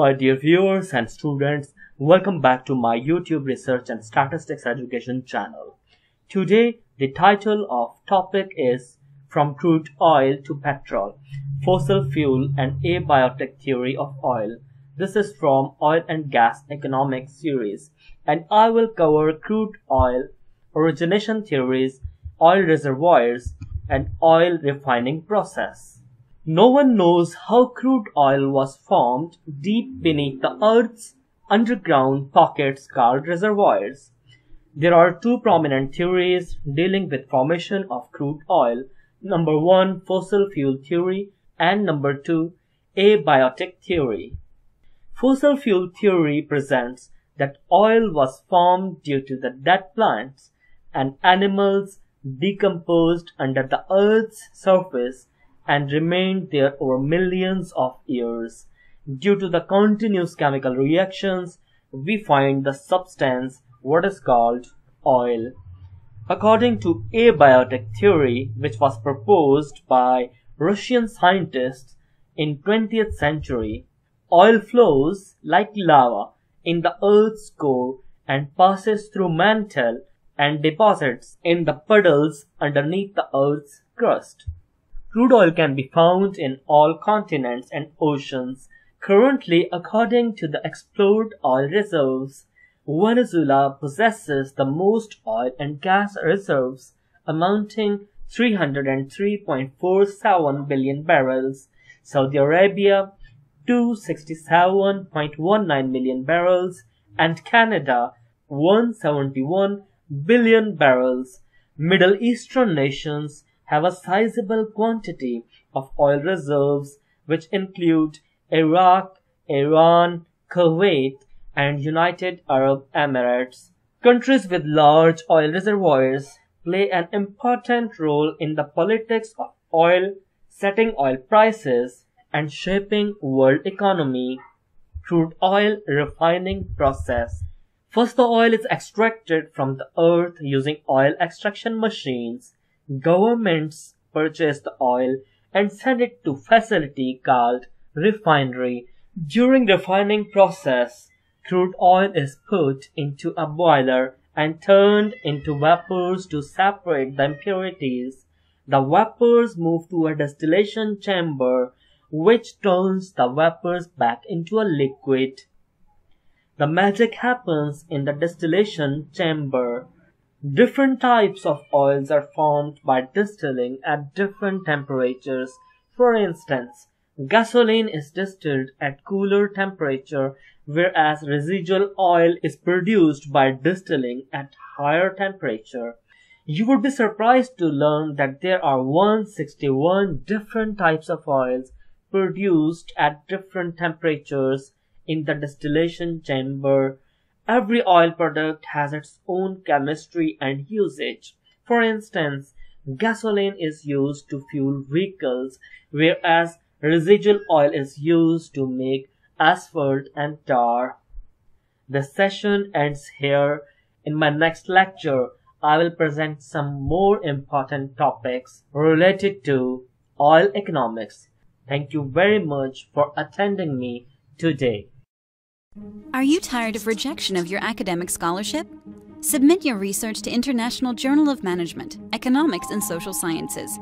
my dear viewers and students. Welcome back to my YouTube Research and Statistics Education channel. Today, the title of topic is From Crude Oil to Petrol, Fossil Fuel and Abiotic Theory of Oil. This is from Oil and Gas Economics series and I will cover crude oil, origination theories, oil reservoirs and oil refining process. No one knows how crude oil was formed deep beneath the Earth's underground pockets called reservoirs. There are two prominent theories dealing with formation of crude oil. Number one, fossil fuel theory and number two, abiotic theory. Fossil fuel theory presents that oil was formed due to the dead plants and animals decomposed under the earth's surface and remained there over millions of years. Due to the continuous chemical reactions, we find the substance what is called oil. According to abiotic theory, which was proposed by Russian scientists in 20th century, oil flows like lava in the earth's core and passes through mantle and deposits in the puddles underneath the earth's crust. Crude oil can be found in all continents and oceans. Currently, according to the explored oil reserves, Venezuela possesses the most oil and gas reserves amounting 303.47 billion barrels. Saudi Arabia 267.19 million barrels and Canada 171 billion barrels. Middle Eastern nations have a sizable quantity of oil reserves which include Iraq, Iran, Kuwait, and United Arab Emirates. Countries with large oil reservoirs play an important role in the politics of oil, setting oil prices, and shaping world economy. Crude oil refining process. First the oil is extracted from the earth using oil extraction machines Governments purchase the oil and send it to facility called refinery. During refining process, crude oil is put into a boiler and turned into vapors to separate the impurities. The vapors move to a distillation chamber which turns the vapors back into a liquid. The magic happens in the distillation chamber. Different types of oils are formed by distilling at different temperatures. For instance, gasoline is distilled at cooler temperature whereas residual oil is produced by distilling at higher temperature. You would be surprised to learn that there are 161 different types of oils produced at different temperatures in the distillation chamber Every oil product has its own chemistry and usage. For instance, gasoline is used to fuel vehicles, whereas residual oil is used to make asphalt and tar. The session ends here. In my next lecture, I will present some more important topics related to oil economics. Thank you very much for attending me today. Are you tired of rejection of your academic scholarship? Submit your research to International Journal of Management, Economics and Social Sciences.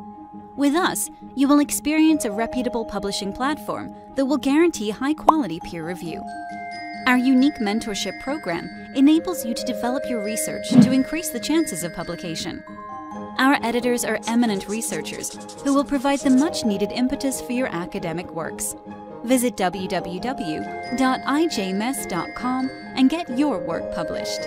With us, you will experience a reputable publishing platform that will guarantee high quality peer review. Our unique mentorship program enables you to develop your research to increase the chances of publication. Our editors are eminent researchers who will provide the much needed impetus for your academic works. Visit www.ijmess.com and get your work published.